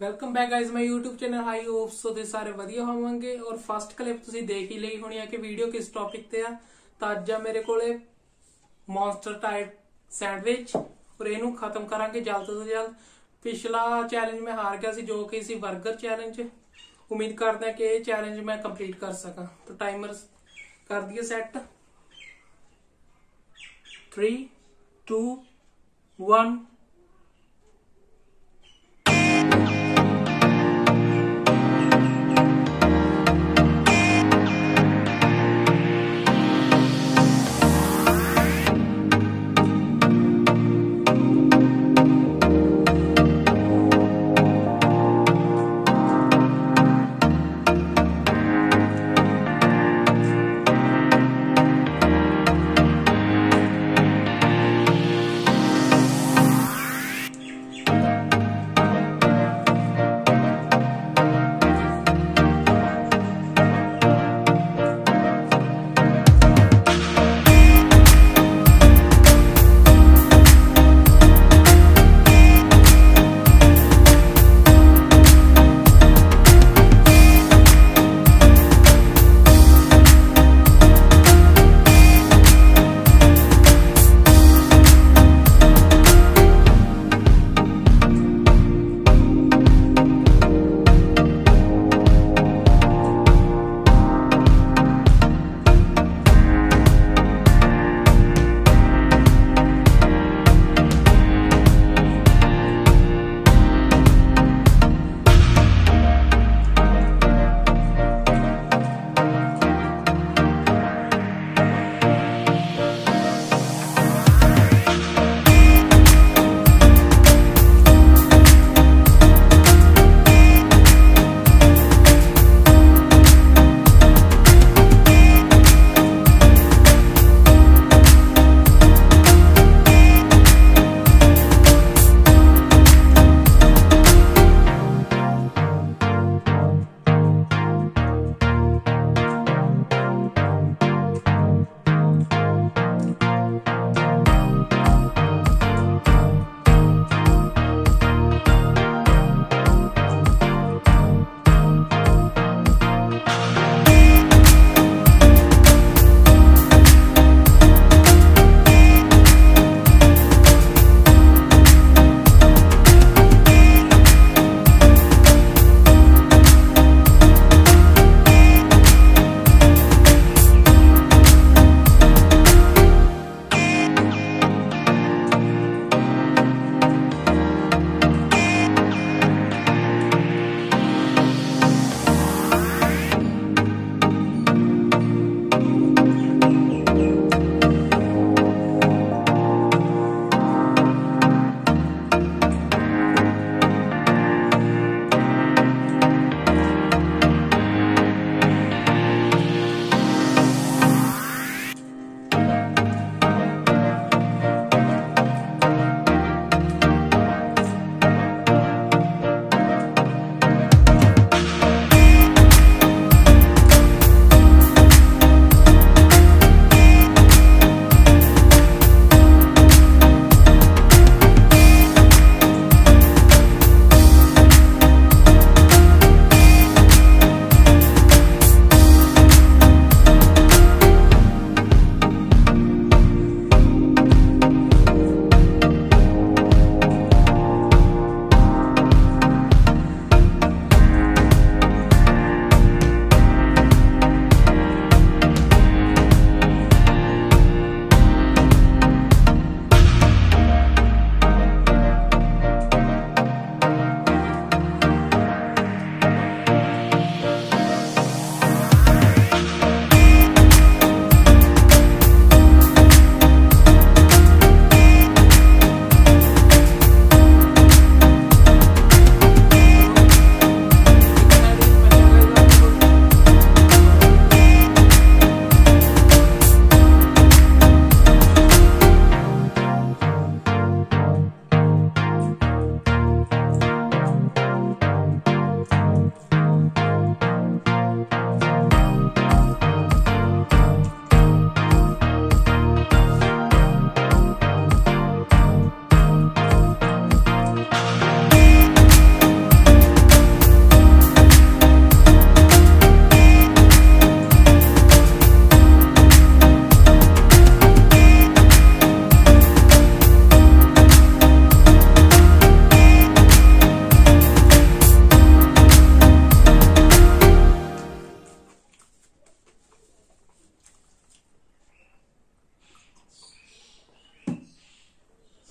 Back guys my YouTube channel hi hopes so ਦੇ ਸਾਰੇ ਵਧੀਆ ਹੋਵਾਂਗੇ। ਔਰ ਫਸਟ ਕਲਿੱਪ ਤੁਸੀਂ ਦੇਖ ਹੀ ਲਈ ਹੋਣੀ ਹੈ ਕਿ ਵੀਡੀਓ ਕਿਸ ਟੌਪਿਕ ਤੇ ਆ। ਤਾਂ ਅੱਜ ਆ ਮੇਰੇ ਕੋਲੇ ਮੌਨਸਟਰ ਟਾਈਪ ਸੈਂਡਵਿਚ ਔਰ ਇਹਨੂੰ ਖਤਮ ਕਰਾਂਗੇ ਜਲਦ ਤੋਂ ਜਲਦ। ਪਿਛਲਾ ਚੈਲੰਜ ਮੈਂ ਹਾਰ ਗਿਆ ਸੀ, ਜੋ ਕਿ ਸੀ 버ਗਰ ਚੈਲੰਜ ਉਮੀਦ ਕਰਦੇ ਹਾਂ ਕਿ ਇਹ ਚੈਲੰਜ ਮੈਂ ਕੰਪਲੀਟ ਕਰ ਸਕਾਂ। ਤਾਂ ਟਾਈਮਰ ਕਰ ਦਈਏ set 3 2 1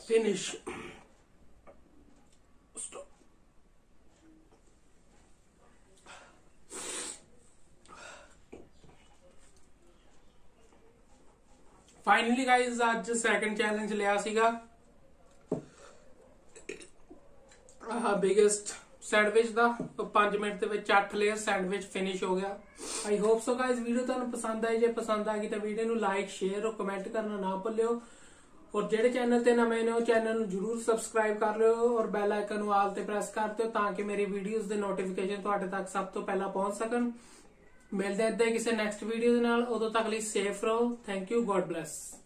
finish. Stop. Finally guys ਅੱਜ ਸੈਕੰਡ ਚੈਲੰਜ ਲਿਆ ਸੀਗਾ। ਆਹ ਬਿਗੇਸਟ ਸੈਂਡਵਿਚ ਦਾ। 5 ਮਿੰਟ ਦੇ ਵਿੱਚ 8 ਲੇਅਰ ਸੈਂਡਵਿਚ ਫਿਨਿਸ਼ ਹੋ ਗਿਆ। I hope so guys video ਤੁਹਾਨੂੰ ਪਸੰਦ ਆਈ। ਜੇ ਪਸੰਦ ਆ ਗਈ ਤਾਂ ਵੀਡੀਓ ਨੂੰ ਲਾਈਕ ਸ਼ੇਅਰ ਔਰ ਕਮੈਂਟ ਕਰਨਾ ਨਾ ਭੁੱਲਿਓ। ਔਰ ਜਿਹੜੇ ਚੈਨਲ ਤੇ ਨਵੇਂ ਨੇ, ਉਹ ਚੈਨਲ ਨੂੰ ਜਰੂਰ ਸਬਸਕ੍ਰਾਈਬ ਕਰ ਲਿਓ ਔਰ ਬੈਲ ਆਈਕਨ ਨੂੰ ਆਲ ਤੇ ਪ੍ਰੈਸ ਕਰ ਦਿਓ ਤਾਂ ਕਿ ਮੇਰੀ ਵੀਡੀਓਜ਼ ਦੇ ਨੋਟੀਫਿਕੇਸ਼ਨ ਤੁਹਾਡੇ ਤੱਕ ਸਭ ਤੋਂ ਪਹਿਲਾਂ ਪਹੁੰਚ ਸਕਣ। ਮਿਲਦੇ ਹਾਂ ਇੱਦਾਂ ਕਿਸੇ ਨੈਕਸਟ ਵੀਡੀਓ ਦੇ ਨਾਲ। ਉਦੋਂ ਤੱਕ ਲਈ ਸੇਫ ਰਹੋ। Thank you God bless